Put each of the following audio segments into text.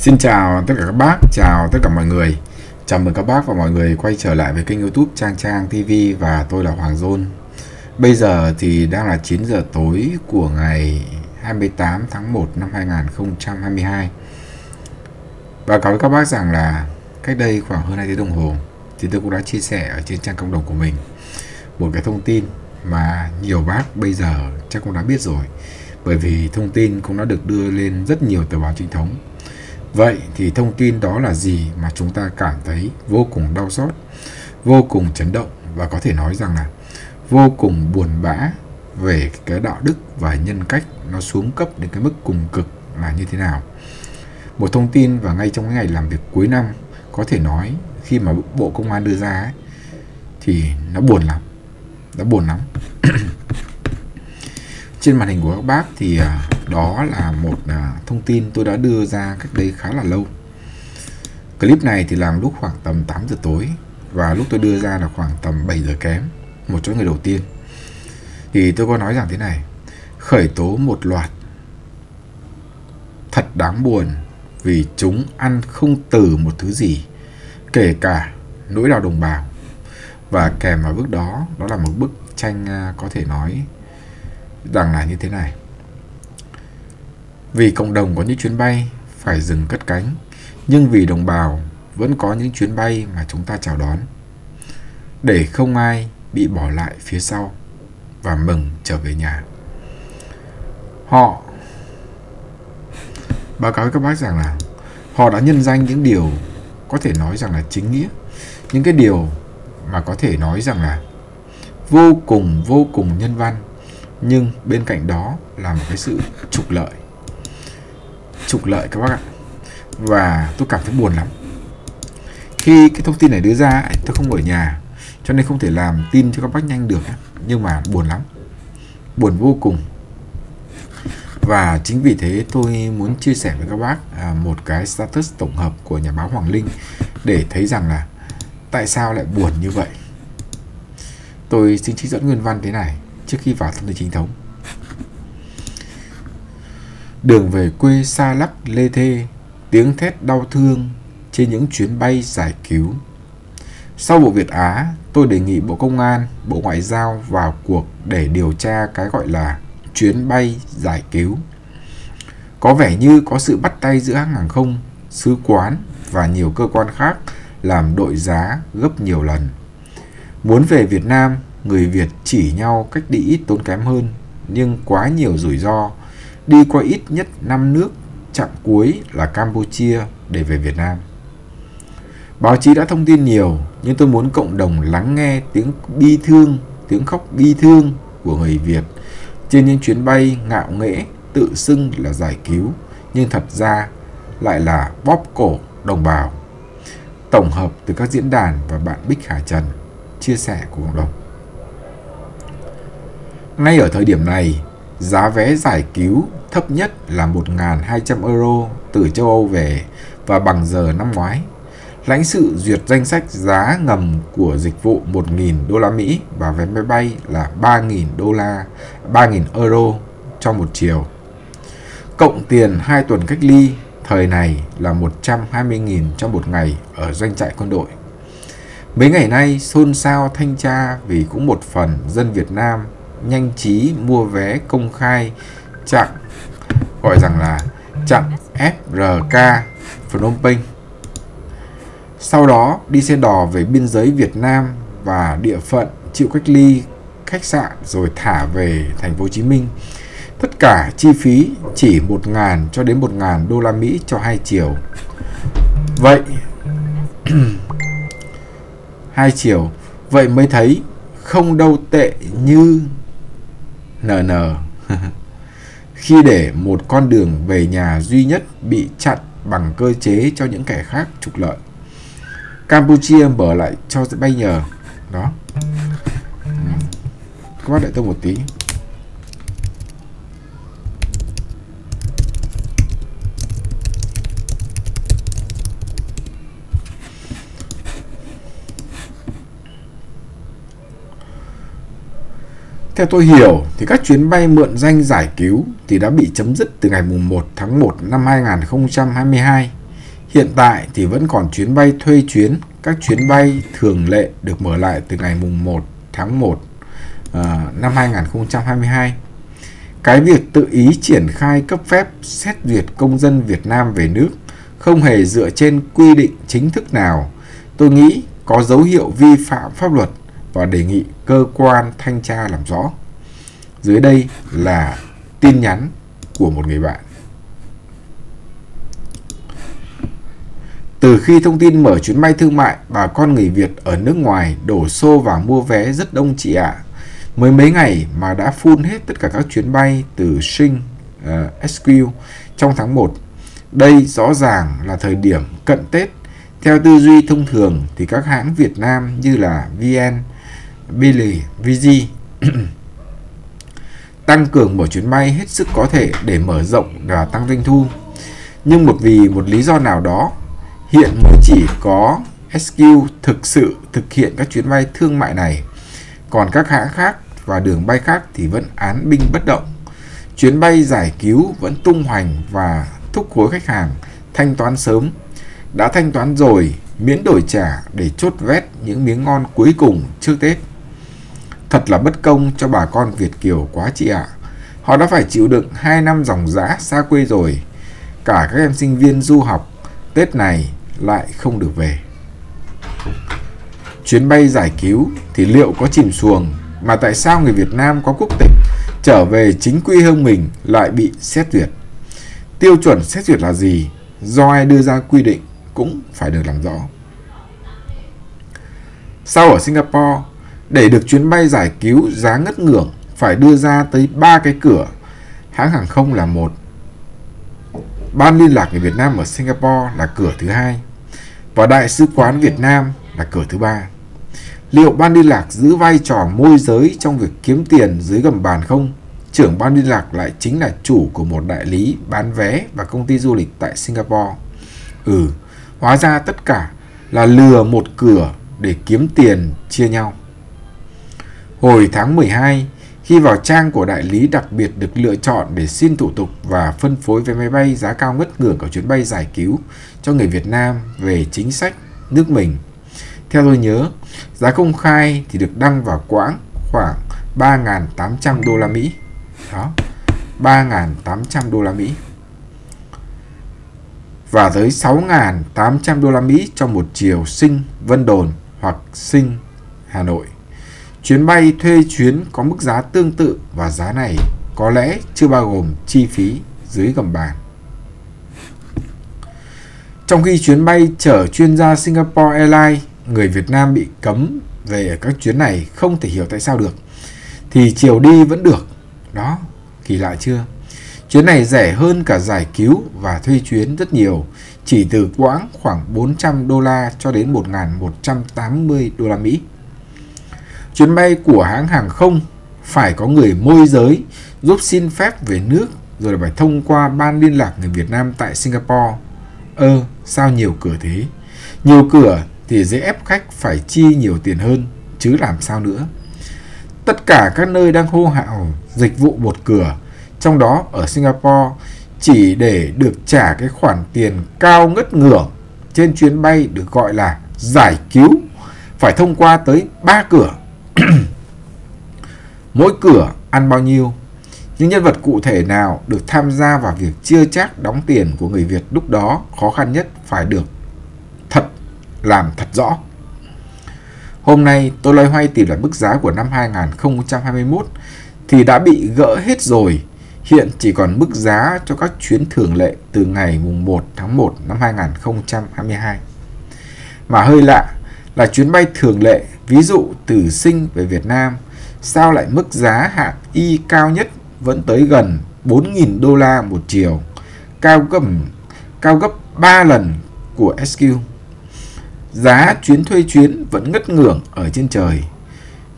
Xin chào tất cả các bác, chào tất cả mọi người. Chào mừng các bác và mọi người quay trở lại với kênh YouTube Trang Trang TV và tôi là Hoàng Dôn. Bây giờ thì đang là 9 giờ tối của ngày 28 tháng 1 năm 2022. Và cáo với các bác rằng là cách đây khoảng hơn 2 tiếng đồng hồ thì tôi cũng đã chia sẻ ở trên trang cộng đồng của mình một cái thông tin mà nhiều bác bây giờ chắc cũng đã biết rồi bởi vì thông tin cũng đã được đưa lên rất nhiều tờ báo chính thống Vậy thì thông tin đó là gì mà chúng ta cảm thấy vô cùng đau xót, vô cùng chấn động và có thể nói rằng là vô cùng buồn bã về cái đạo đức và nhân cách nó xuống cấp đến cái mức cùng cực là như thế nào. Một thông tin và ngay trong cái ngày làm việc cuối năm có thể nói khi mà Bộ Công an đưa ra ấy, thì nó buồn lắm. Nó buồn lắm. Trên màn hình của các bác thì à, đó là một à, thông tin tôi đã đưa ra cách đây khá là lâu. Clip này thì làm lúc khoảng tầm 8 giờ tối và lúc tôi đưa ra là khoảng tầm 7 giờ kém, một trong người đầu tiên. Thì tôi có nói rằng thế này, khởi tố một loạt thật đáng buồn vì chúng ăn không từ một thứ gì, kể cả nỗi đau đồng bào. Và kèm vào bước đó, đó là một bức tranh à, có thể nói rằng là như thế này. Vì cộng đồng có những chuyến bay phải dừng cất cánh, nhưng vì đồng bào vẫn có những chuyến bay mà chúng ta chào đón. Để không ai bị bỏ lại phía sau và mừng trở về nhà. Họ báo cáo với các bác rằng là họ đã nhân danh những điều có thể nói rằng là chính nghĩa, những cái điều mà có thể nói rằng là vô cùng vô cùng nhân văn nhưng bên cạnh đó là một cái sự trục lợi. Trục lợi các bác ạ. Và tôi cảm thấy buồn lắm. Khi cái thông tin này đưa ra tôi không ở nhà, cho nên không thể làm tin cho các bác nhanh được nhưng mà buồn lắm. Buồn vô cùng. Và chính vì thế tôi muốn chia sẻ với các bác à, một cái status tổng hợp của nhà báo Hoàng Linh để thấy rằng là tại sao lại buồn như vậy. Tôi xin trích dẫn nguyên văn thế này trước khi vào thông tin chính thống. Đường về quê xa lắc lê thê, tiếng thét đau thương trên những chuyến bay giải cứu. Sau vụ Việt Á, tôi đề nghị Bộ Công an, Bộ Ngoại giao vào cuộc để điều tra cái gọi là chuyến bay giải cứu. Có vẻ như có sự bắt tay giữa hãng hàng không, sứ quán và nhiều cơ quan khác làm đội giá gấp nhiều lần. Muốn về Việt Nam người Việt chỉ nhau cách đi ít tốn kém hơn, nhưng quá nhiều rủi ro, đi qua ít nhất 5 nước, chặng cuối là Campuchia để về Việt Nam. Báo chí đã thông tin nhiều, nhưng tôi muốn cộng đồng lắng nghe tiếng bi thương, tiếng khóc bi thương của người Việt trên những chuyến bay ngạo nghễ tự xưng là giải cứu, nhưng thật ra lại là bóp cổ đồng bào. Tổng hợp từ các diễn đàn và bạn Bích Hà Trần chia sẻ của cộng đồng. Ngay ở thời điểm này, giá vé giải cứu thấp nhất là 1.200 euro từ châu Âu về và bằng giờ năm ngoái. Lãnh sự duyệt danh sách giá ngầm của dịch vụ 1.000 đô la Mỹ và vé máy bay là 3.000 đô la, 3.000 euro cho một chiều. Cộng tiền 2 tuần cách ly, thời này là 120.000 cho một ngày ở doanh trại quân đội. Mấy ngày nay xôn xao thanh tra vì cũng một phần dân Việt Nam nhanh trí mua vé công khai chặng gọi rằng là chặng FRK Phnom Penh. Sau đó, đi xe đò về biên giới Việt Nam và địa phận chịu cách ly khách sạn rồi thả về thành phố Hồ Chí Minh. Tất cả chi phí chỉ 1.000 cho đến 1.000 đô la Mỹ cho hai chiều. Vậy, hai chiều vậy mới thấy không đâu tệ như NN khi để một con đường về nhà duy nhất bị chặn bằng cơ chế cho những kẻ khác trục lợi. Campuchia mở lại cho bay nhờ. Đó. Ừ. Các bác đợi tôi một tí. Theo tôi hiểu thì các chuyến bay mượn danh giải cứu thì đã bị chấm dứt từ ngày 1 tháng 1 năm 2022 Hiện tại thì vẫn còn chuyến bay thuê chuyến, các chuyến bay thường lệ được mở lại từ ngày 1 tháng 1 à, năm 2022. Cái việc tự ý triển khai cấp phép xét duyệt công dân Việt Nam về nước không hề dựa trên quy định chính thức nào, tôi nghĩ có dấu hiệu vi phạm pháp luật và đề nghị cơ quan thanh tra làm rõ. Dưới đây là tin nhắn của một người bạn. Từ khi thông tin mở chuyến bay thương mại, bà con người Việt ở nước ngoài đổ xô vào mua vé rất đông chị ạ. À. Mới mấy ngày mà đã full hết tất cả các chuyến bay từ Sing, ờ, uh, SQ trong tháng 1. Đây rõ ràng là thời điểm cận Tết. Theo tư duy thông thường thì các hãng Việt Nam như là VN, Billy, VG tăng cường mở chuyến bay hết sức có thể để mở rộng và tăng doanh thu. Nhưng một vì một lý do nào đó, hiện mới chỉ có SQ thực sự thực hiện các chuyến bay thương mại này. Còn các hãng khác và đường bay khác thì vẫn án binh bất động. Chuyến bay giải cứu vẫn tung hoành và thúc khối khách hàng thanh toán sớm. Đã thanh toán rồi, miễn đổi trả để chốt vét những miếng ngon cuối cùng trước Tết. Thật là bất công cho bà con Việt Kiều quá chị ạ. Họ đã phải chịu đựng 2 năm dòng dã xa quê rồi. Cả các em sinh viên du học, Tết này lại không được về. Chuyến bay giải cứu thì liệu có chìm xuồng mà tại sao người Việt Nam có quốc tịch trở về chính quy hương mình lại bị xét duyệt? Tiêu chuẩn xét duyệt là gì? Do ai đưa ra quy định cũng phải được làm rõ. Sau ở Singapore, để được chuyến bay giải cứu giá ngất ngưởng phải đưa ra tới ba cái cửa. Hãng hàng không là một. Ban liên lạc người Việt Nam ở Singapore là cửa thứ hai và Đại sứ quán Việt Nam là cửa thứ ba. Liệu ban liên lạc giữ vai trò môi giới trong việc kiếm tiền dưới gầm bàn không? Trưởng ban liên lạc lại chính là chủ của một đại lý bán vé và công ty du lịch tại Singapore. Ừ, hóa ra tất cả là lừa một cửa để kiếm tiền chia nhau. Hồi tháng 12, khi vào trang của đại lý đặc biệt được lựa chọn để xin thủ tục và phân phối vé máy bay giá cao ngất ngưỡng của chuyến bay giải cứu cho người Việt Nam về chính sách nước mình. Theo tôi nhớ, giá công khai thì được đăng vào quãng khoảng 3.800 đô la Mỹ. Đó, 3.800 đô la Mỹ. Và tới 6.800 đô la Mỹ cho một chiều sinh Vân Đồn hoặc sinh Hà Nội. Chuyến bay thuê chuyến có mức giá tương tự và giá này có lẽ chưa bao gồm chi phí dưới gầm bàn. Trong khi chuyến bay chở chuyên gia Singapore Airlines, người Việt Nam bị cấm về các chuyến này không thể hiểu tại sao được. Thì chiều đi vẫn được. Đó, kỳ lạ chưa? Chuyến này rẻ hơn cả giải cứu và thuê chuyến rất nhiều, chỉ từ quãng khoảng 400 đô la cho đến 1.180 đô la Mỹ. Chuyến bay của hãng hàng không phải có người môi giới giúp xin phép về nước rồi là phải thông qua ban liên lạc người Việt Nam tại Singapore. Ơ, sao nhiều cửa thế? Nhiều cửa thì dễ ép khách phải chi nhiều tiền hơn, chứ làm sao nữa. Tất cả các nơi đang hô hào dịch vụ một cửa, trong đó ở Singapore chỉ để được trả cái khoản tiền cao ngất ngưởng trên chuyến bay được gọi là giải cứu phải thông qua tới 3 cửa Mỗi cửa ăn bao nhiêu? Những nhân vật cụ thể nào được tham gia vào việc chia chác đóng tiền của người Việt lúc đó khó khăn nhất phải được thật làm thật rõ. Hôm nay tôi loay hoay tìm lại mức giá của năm 2021 thì đã bị gỡ hết rồi. Hiện chỉ còn mức giá cho các chuyến thường lệ từ ngày mùng 1 tháng 1 năm 2022. Mà hơi lạ là chuyến bay thường lệ, ví dụ từ Sinh về Việt Nam, sao lại mức giá hạng Y cao nhất vẫn tới gần 4.000 đô la một chiều, cao gấp, cao gấp 3 lần của SQ. Giá chuyến thuê chuyến vẫn ngất ngưởng ở trên trời.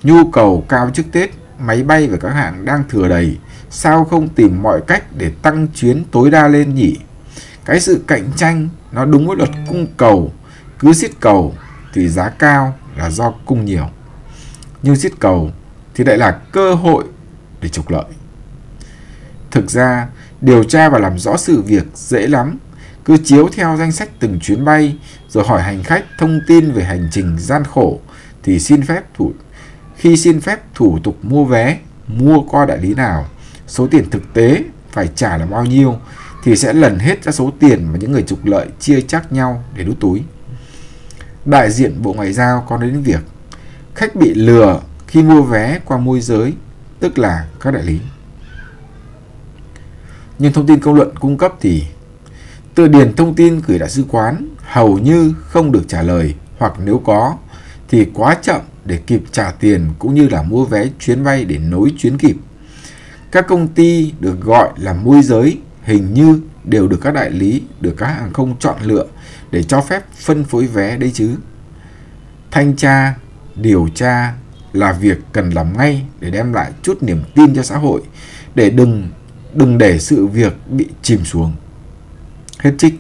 Nhu cầu cao trước Tết, máy bay và các hãng đang thừa đầy, sao không tìm mọi cách để tăng chuyến tối đa lên nhỉ? Cái sự cạnh tranh nó đúng với luật cung cầu, cứ siết cầu thì giá cao là do cung nhiều. Nhưng siết cầu thì lại là cơ hội để trục lợi. Thực ra, điều tra và làm rõ sự việc dễ lắm. cứ chiếu theo danh sách từng chuyến bay rồi hỏi hành khách thông tin về hành trình gian khổ thì xin phép thủ khi xin phép thủ tục mua vé mua qua đại lý nào số tiền thực tế phải trả là bao nhiêu thì sẽ lần hết ra số tiền mà những người trục lợi chia chắc nhau để đút túi. Đại diện Bộ Ngoại giao có đến việc khách bị lừa khi mua vé qua môi giới, tức là các đại lý. Nhưng thông tin công luận cung cấp thì từ điển thông tin gửi đại sứ quán hầu như không được trả lời hoặc nếu có thì quá chậm để kịp trả tiền cũng như là mua vé chuyến bay để nối chuyến kịp. Các công ty được gọi là môi giới hình như đều được các đại lý, được các hàng không chọn lựa để cho phép phân phối vé đấy chứ. Thanh tra, điều tra là việc cần làm ngay để đem lại chút niềm tin cho xã hội để đừng đừng để sự việc bị chìm xuống. Hết trích.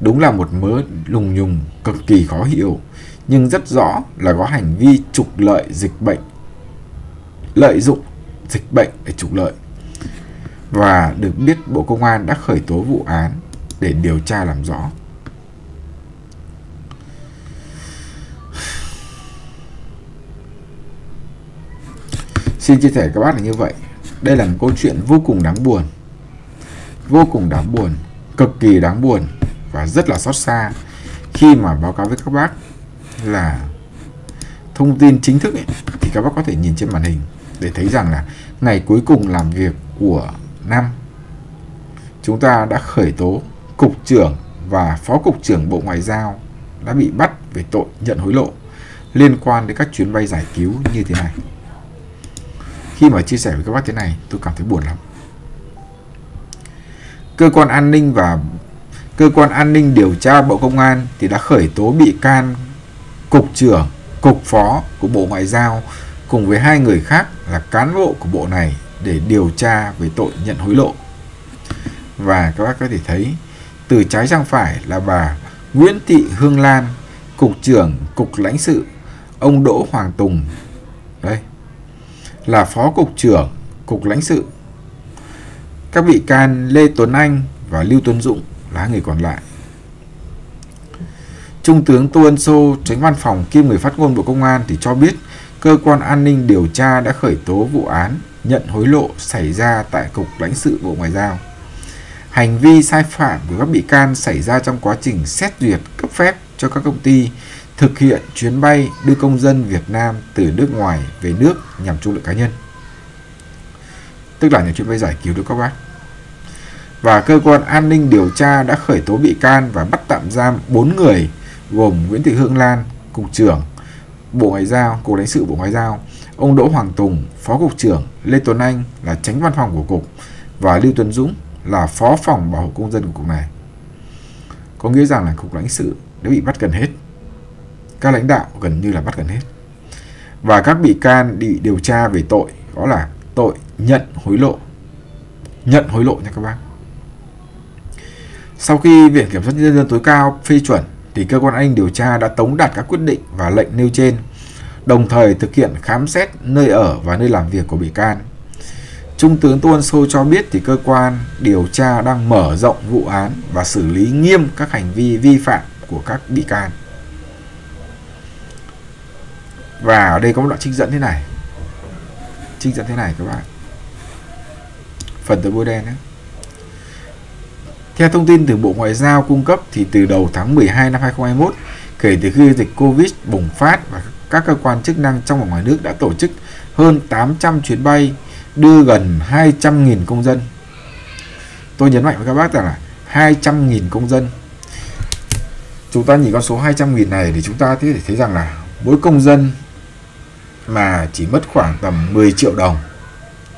Đúng là một mớ lùng nhùng cực kỳ khó hiểu nhưng rất rõ là có hành vi trục lợi dịch bệnh lợi dụng dịch bệnh để trục lợi và được biết Bộ Công an đã khởi tố vụ án để điều tra làm rõ. Xin chia sẻ các bác là như vậy. Đây là một câu chuyện vô cùng đáng buồn. Vô cùng đáng buồn, cực kỳ đáng buồn và rất là xót xa khi mà báo cáo với các bác là thông tin chính thức ấy, thì các bác có thể nhìn trên màn hình để thấy rằng là ngày cuối cùng làm việc của năm chúng ta đã khởi tố cục trưởng và phó cục trưởng Bộ Ngoại giao đã bị bắt về tội nhận hối lộ liên quan đến các chuyến bay giải cứu như thế này. Khi mà chia sẻ với các bác thế này, tôi cảm thấy buồn lắm. Cơ quan an ninh và cơ quan an ninh điều tra Bộ Công an thì đã khởi tố bị can cục trưởng, cục phó của Bộ Ngoại giao cùng với hai người khác là cán bộ của bộ này để điều tra về tội nhận hối lộ. Và các bác có thể thấy từ trái sang phải là bà Nguyễn Thị Hương Lan, cục trưởng cục lãnh sự, ông Đỗ Hoàng Tùng. Đây. Là phó cục trưởng cục lãnh sự. Các bị can Lê Tuấn Anh và Lưu Tuấn Dũng là người còn lại. Trung tướng Tô Ân Sô, tránh văn phòng kiêm người phát ngôn Bộ Công an thì cho biết cơ quan an ninh điều tra đã khởi tố vụ án nhận hối lộ xảy ra tại Cục lãnh sự Bộ Ngoại giao. Hành vi sai phạm của các bị can xảy ra trong quá trình xét duyệt cấp phép cho các công ty thực hiện chuyến bay đưa công dân Việt Nam từ nước ngoài về nước nhằm trục lợi cá nhân. Tức là những chuyến bay giải cứu được các bác. Và cơ quan an ninh điều tra đã khởi tố bị can và bắt tạm giam 4 người gồm Nguyễn Thị Hương Lan, Cục trưởng Bộ Ngoại giao, Cục lãnh sự Bộ Ngoại giao, ông Đỗ Hoàng Tùng, Phó Cục trưởng, Lê Tuấn Anh là tránh văn phòng của Cục và Lưu Tuấn Dũng là Phó phòng bảo hộ công dân của Cục này. Có nghĩa rằng là Cục lãnh sự đã bị bắt gần hết. Các lãnh đạo gần như là bắt gần hết. Và các bị can bị điều tra về tội đó là tội nhận hối lộ. Nhận hối lộ nha các bác. Sau khi Viện Kiểm sát Nhân dân tối cao phê chuẩn thì cơ quan anh điều tra đã tống đạt các quyết định và lệnh nêu trên, đồng thời thực hiện khám xét nơi ở và nơi làm việc của bị can. Trung tướng Tuân Sô cho biết thì cơ quan điều tra đang mở rộng vụ án và xử lý nghiêm các hành vi vi phạm của các bị can. Và ở đây có một đoạn trích dẫn thế này. Trích dẫn thế này các bạn. Phần từ bôi đen nhé. Theo thông tin từ Bộ Ngoại giao cung cấp thì từ đầu tháng 12 năm 2021, kể từ khi dịch Covid bùng phát và các cơ quan chức năng trong và ngoài nước đã tổ chức hơn 800 chuyến bay đưa gần 200.000 công dân. Tôi nhấn mạnh với các bác rằng là 200.000 công dân. Chúng ta nhìn con số 200.000 này thì chúng ta có thể thấy rằng là mỗi công dân mà chỉ mất khoảng tầm 10 triệu đồng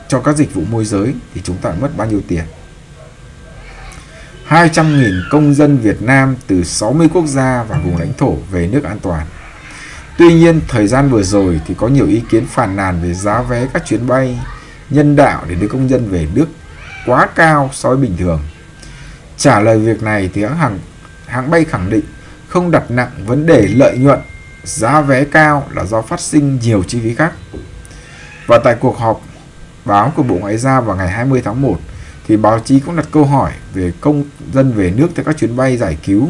cho các dịch vụ môi giới thì chúng ta mất bao nhiêu tiền? 200.000 công dân Việt Nam từ 60 quốc gia và vùng lãnh thổ về nước an toàn. Tuy nhiên, thời gian vừa rồi thì có nhiều ý kiến phàn nàn về giá vé các chuyến bay nhân đạo để đưa công dân về nước quá cao so với bình thường. Trả lời việc này thì hãng hàng hãng bay khẳng định không đặt nặng vấn đề lợi nhuận, giá vé cao là do phát sinh nhiều chi phí khác. Và tại cuộc họp báo của Bộ Ngoại giao vào ngày 20 tháng 1 thì báo chí cũng đặt câu hỏi về công dân về nước theo các chuyến bay giải cứu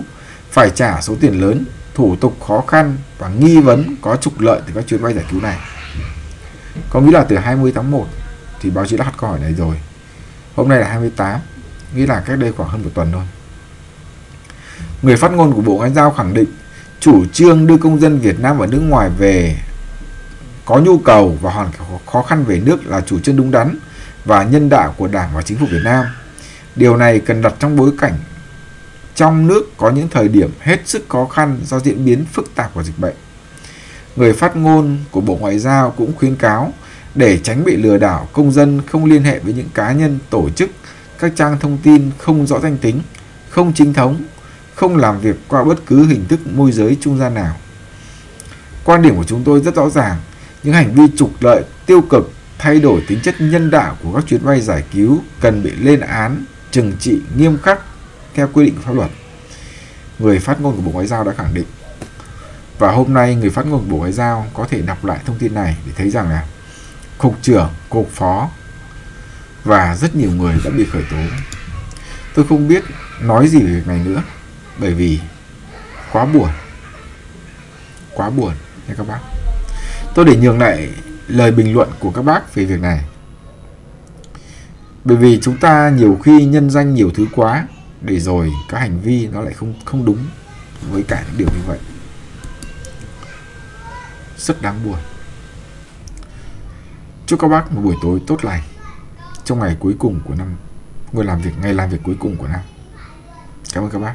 phải trả số tiền lớn, thủ tục khó khăn và nghi vấn có trục lợi từ các chuyến bay giải cứu này. Có nghĩa là từ 20 tháng 1 thì báo chí đã đặt câu hỏi này rồi. Hôm nay là 28, nghĩa là cách đây khoảng hơn một tuần thôi. Người phát ngôn của Bộ Ngoại giao khẳng định chủ trương đưa công dân Việt Nam ở nước ngoài về có nhu cầu và hoàn cảnh khó khăn về nước là chủ trương đúng đắn và nhân đạo của Đảng và Chính phủ Việt Nam. Điều này cần đặt trong bối cảnh trong nước có những thời điểm hết sức khó khăn do diễn biến phức tạp của dịch bệnh. Người phát ngôn của Bộ Ngoại giao cũng khuyến cáo để tránh bị lừa đảo, công dân không liên hệ với những cá nhân, tổ chức, các trang thông tin không rõ danh tính, không chính thống, không làm việc qua bất cứ hình thức môi giới trung gian nào. Quan điểm của chúng tôi rất rõ ràng, những hành vi trục lợi, tiêu cực, thay đổi tính chất nhân đạo của các chuyến bay giải cứu cần bị lên án, trừng trị nghiêm khắc theo quy định của pháp luật. Người phát ngôn của Bộ Ngoại giao đã khẳng định. Và hôm nay người phát ngôn của Bộ Ngoại giao có thể đọc lại thông tin này để thấy rằng là cục trưởng, cục phó và rất nhiều người đã bị khởi tố. Tôi không biết nói gì về việc này nữa bởi vì quá buồn. Quá buồn nha các bác. Tôi để nhường lại lời bình luận của các bác về việc này. Bởi vì chúng ta nhiều khi nhân danh nhiều thứ quá để rồi các hành vi nó lại không không đúng với cả những điều như vậy. Rất đáng buồn. Chúc các bác một buổi tối tốt lành trong ngày cuối cùng của năm, người làm việc ngày làm việc cuối cùng của năm. Cảm ơn các bác.